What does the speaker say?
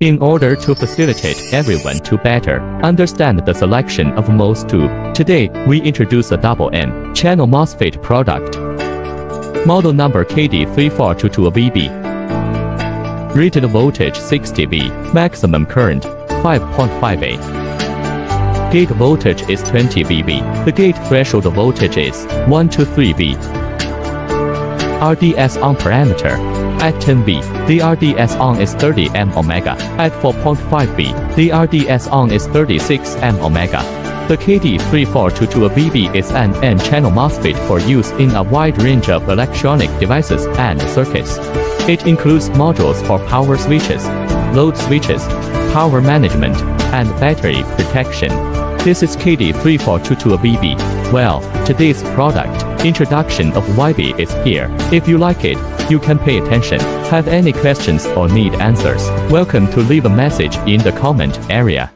In order to facilitate everyone to better understand the selection of MOS tube, today we introduce a double N channel MOSFET product. Model number KD3422VB. Rated voltage 60V, maximum current 5.5A. Gate voltage is 20 VV. The gate threshold voltage is 1 to 3 V. RDS on parameter at 10V, the RDS on is 30 M omega. At 4.5V, the RDS on is 36 M omega. The KD3422VB is an N-channel MOSFET for use in a wide range of electronic devices and circuits. It includes modules for power switches, load switches, power management, and battery protection. This is KD3422VB. Well, today's product introduction of YB is here. If you like it, you can pay attention. Have any questions or need answers? Welcome to leave a message in the comment area.